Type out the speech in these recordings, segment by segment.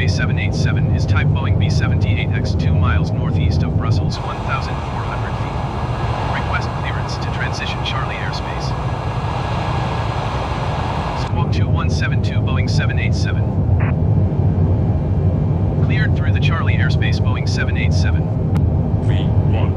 X-ray 787 is type Boeing B-78X 2 miles northeast of Brussels 1,400 feet. Request clearance to transition Charlie airspace. Squawk 2172 Boeing 787. Cleared through the Charlie airspace Boeing 787. V1.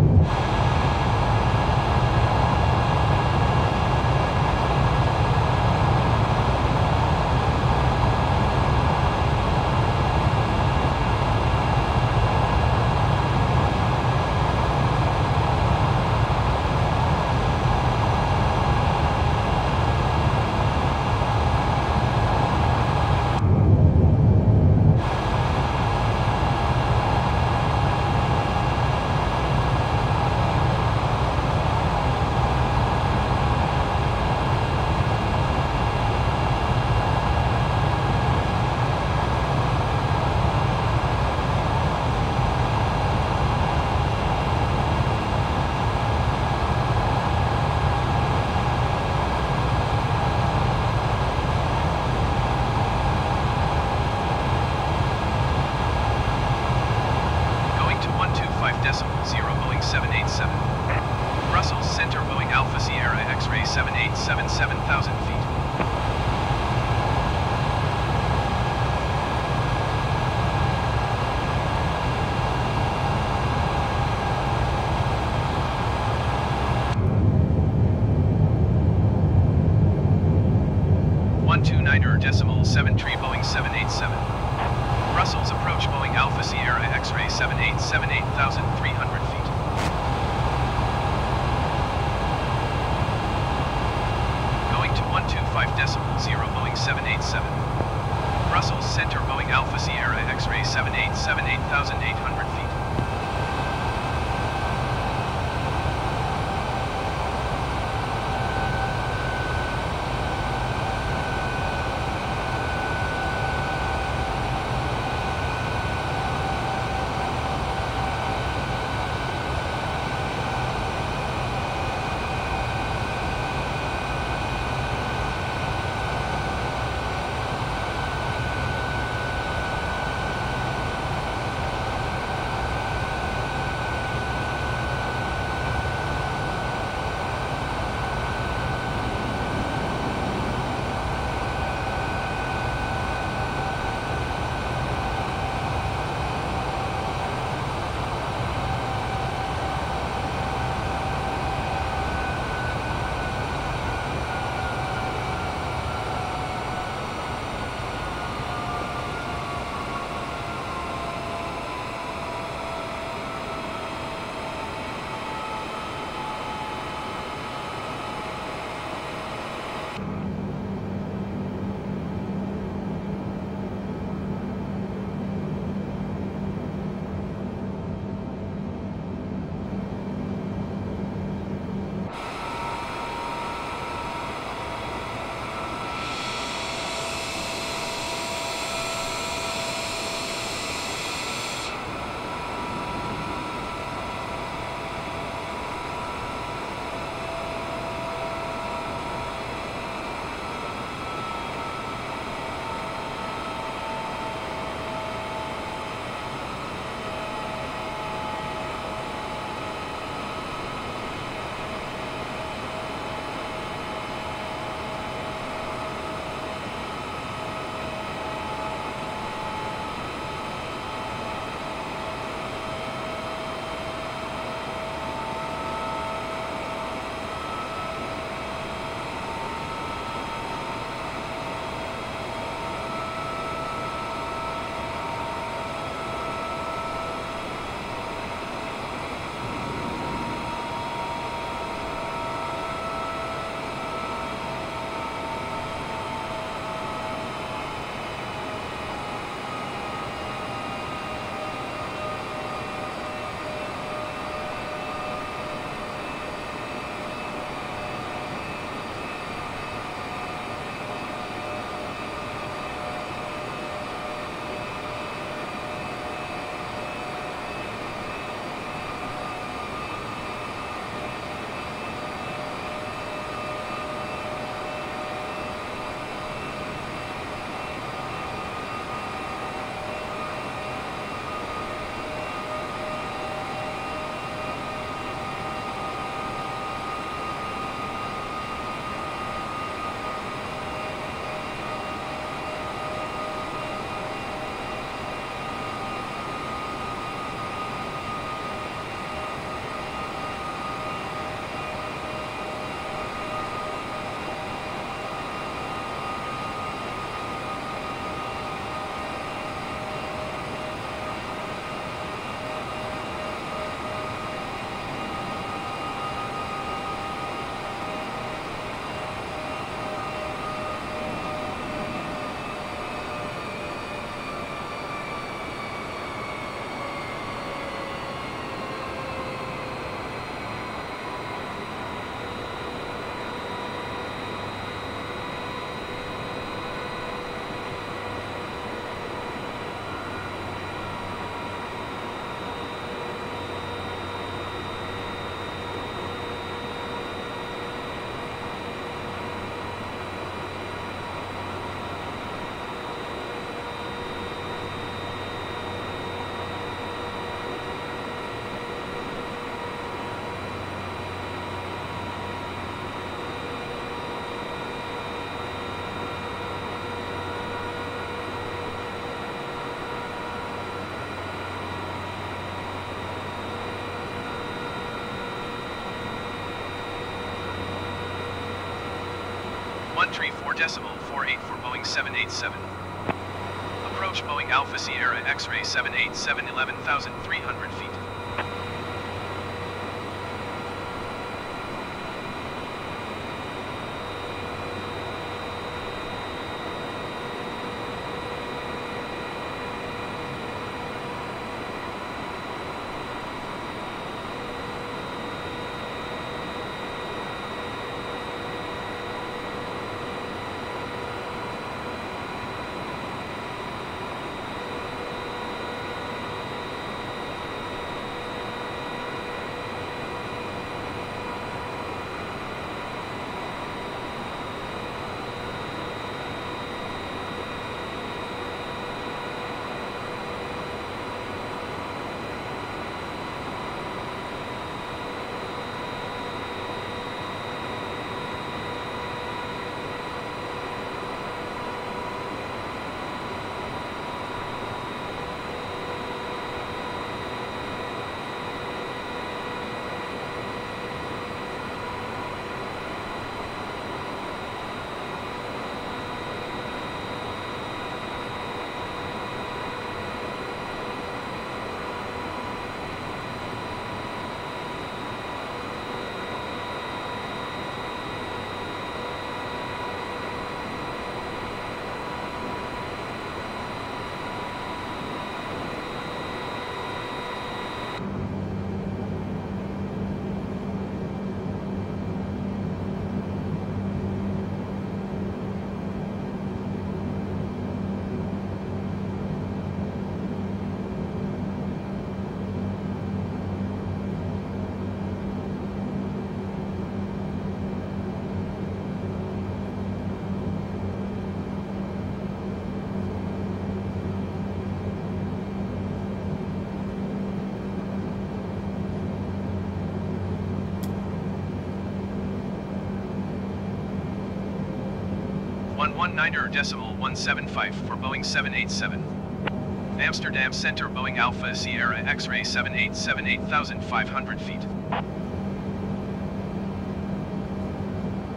Going to 125 decimal 0 Boeing 787. Brussels Center Boeing Alpha Sierra X-ray 787 7000 feet. One two niner decimal seven tree Boeing 787. Brussels approach Boeing Alpha Sierra X-ray 787 8300 feet. Going to 125 decimal 0 Boeing 787. Brussels Center Boeing Alpha Sierra X-ray 787 8800 feet. tree 4 decimal 48 for Boeing 787. Approach Boeing Alpha Sierra X-ray 787 11,300 feet. One one niner decimal 175 for Boeing 787. Amsterdam Center Boeing Alpha Sierra X-ray 787 8,500 feet.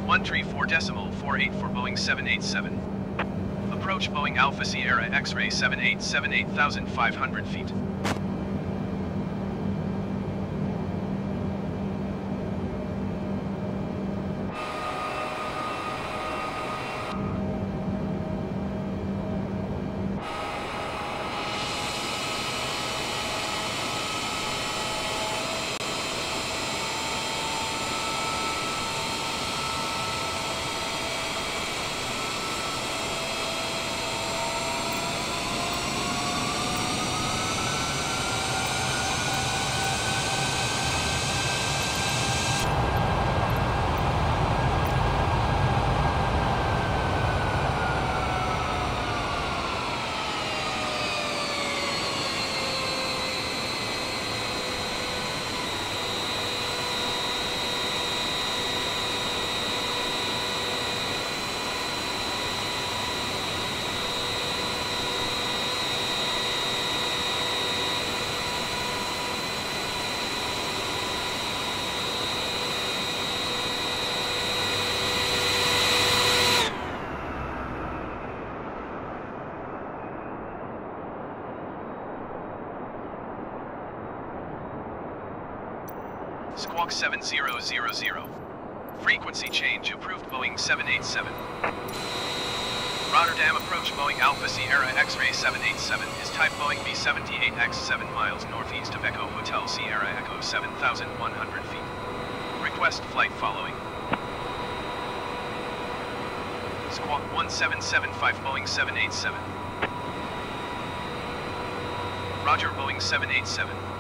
One tree 4 decimal 48 for Boeing 787. Approach Boeing Alpha Sierra X-ray 787 8,500 feet. Squawk 7000. Frequency change approved Boeing 787. Rotterdam approach Boeing Alpha Sierra X-ray 787 is type Boeing B-78X 7 miles northeast of Echo Hotel Sierra Echo 7,100 feet. Request flight following. Squawk 1775 Boeing 787. Roger Boeing 787.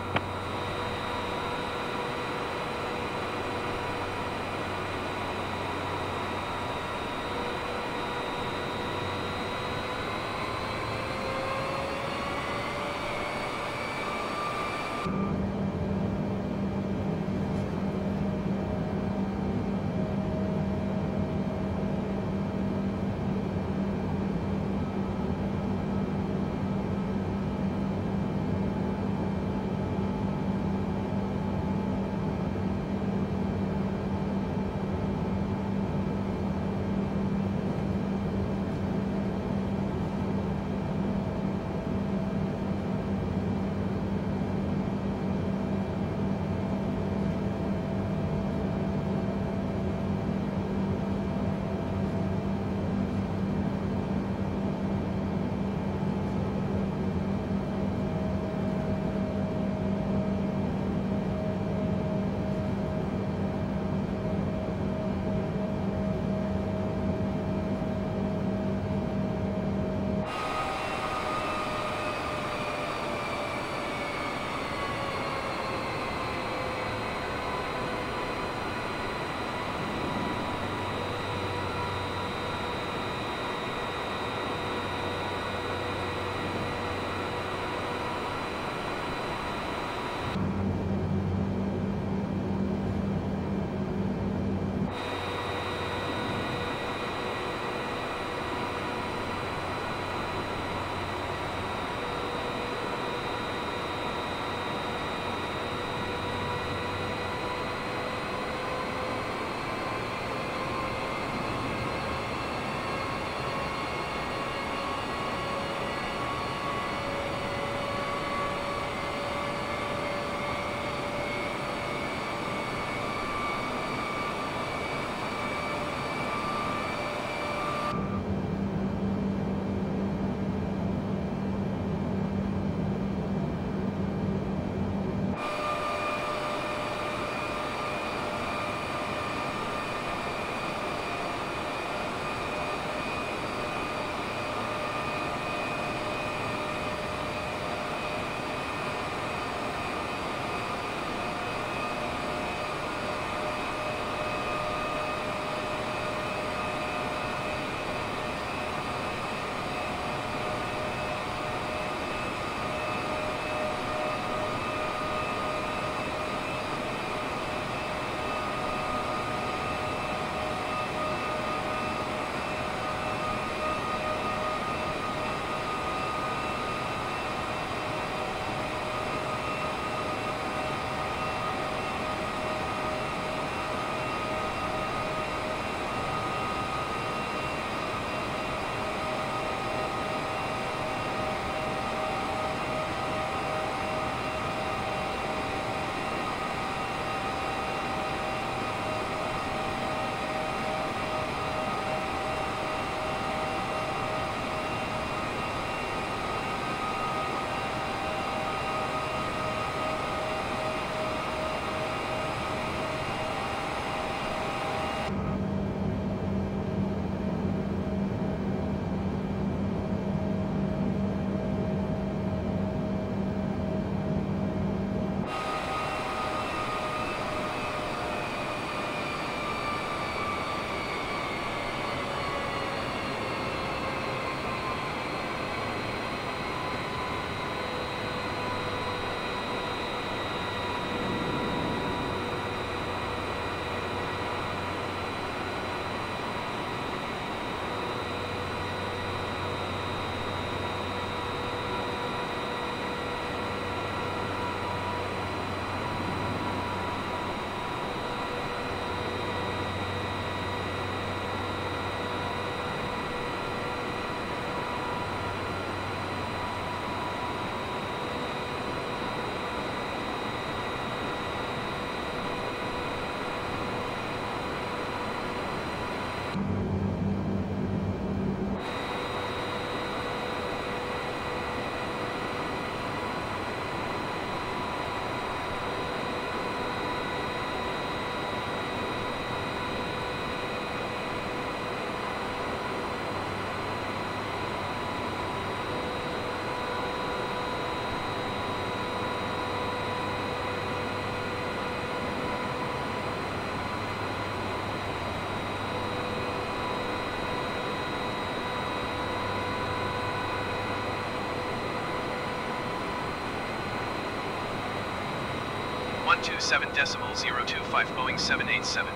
127 decimal 025 Boeing 787.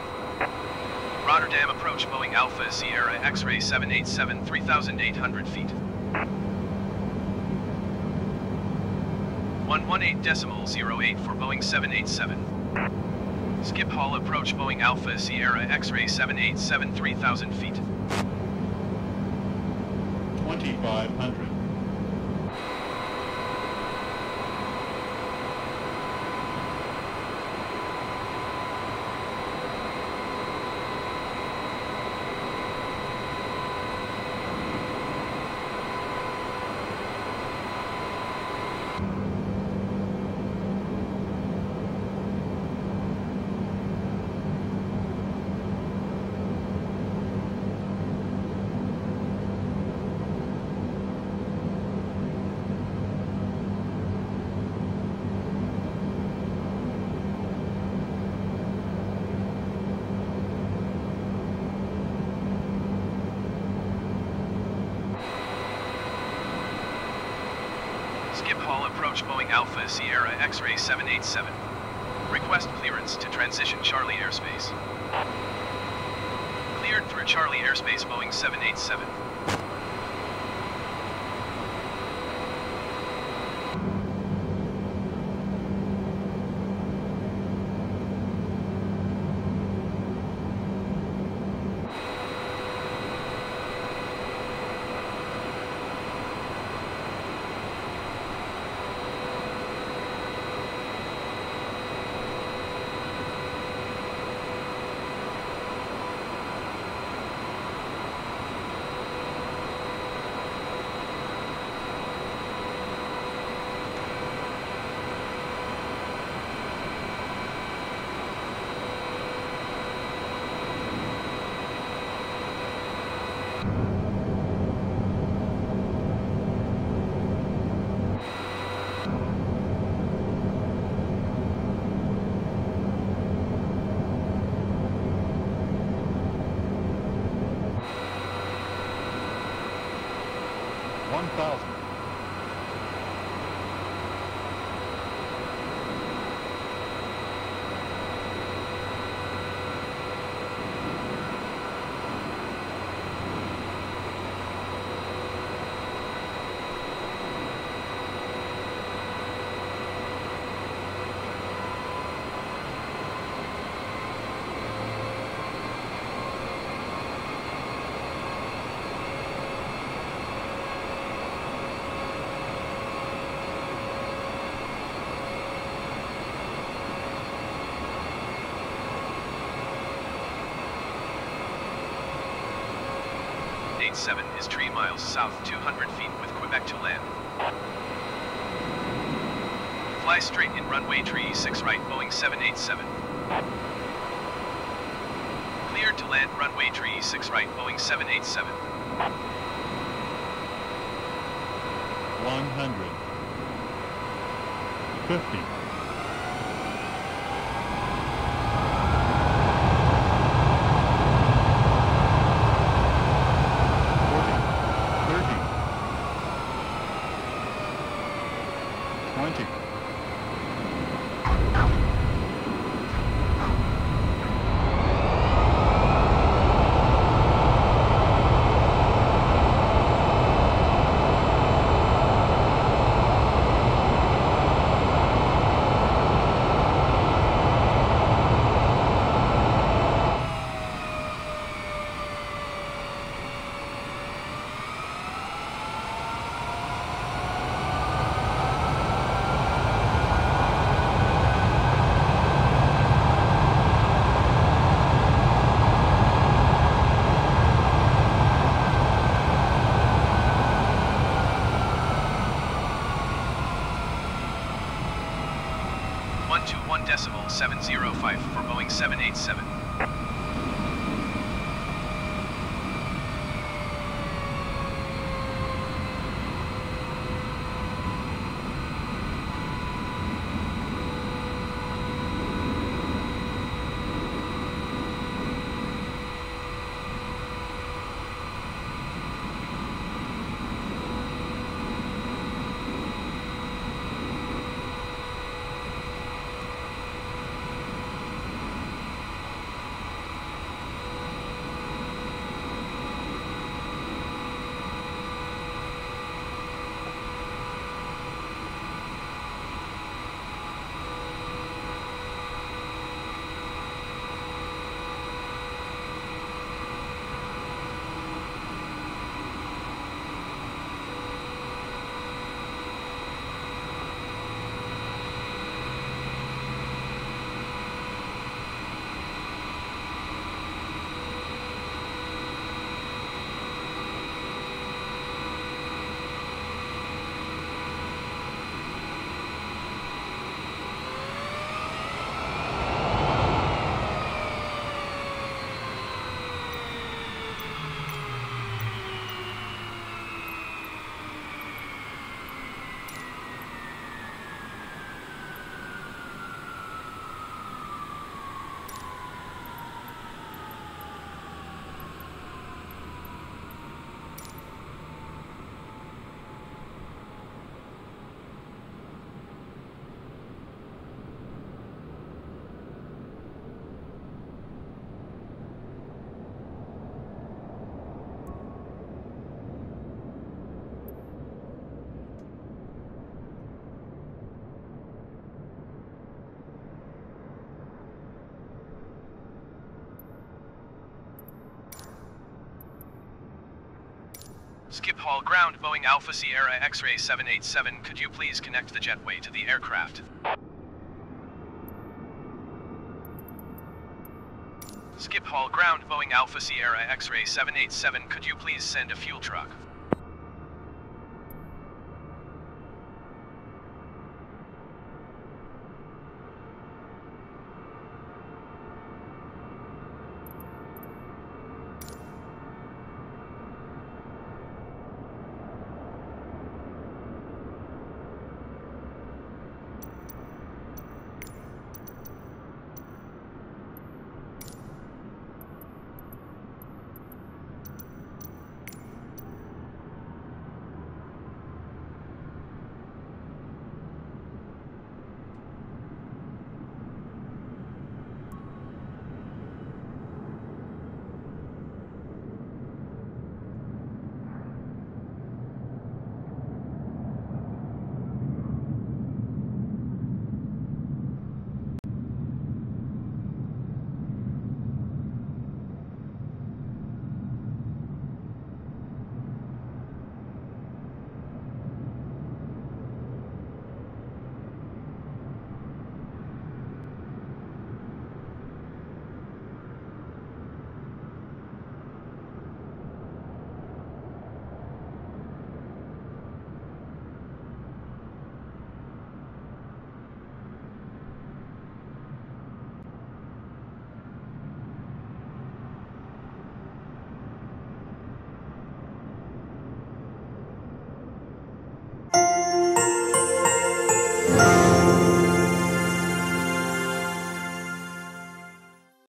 Rotterdam approach Boeing Alpha Sierra X-ray 787 3,800 feet. 118 decimal 08 for Boeing 787. Schiphol approach Boeing Alpha Sierra X-ray 787 3,000 feet. 2500. Schiphol approach Boeing Alpha Sierra X-ray 787. Request clearance to transition Charlie airspace. Cleared through Charlie airspace Boeing 787. 787 is three miles south 200 feet with Quebec to land. Fly straight in runway 36 right Boeing 787. Cleared to land runway 36 right Boeing 787. 100. 50. 705 for Boeing 787. Schiphol ground Boeing Alpha Sierra X-ray 787. Could you please connect the jetway to the aircraft? Schiphol ground Boeing Alpha Sierra X-ray 787. Could you please send a fuel truck?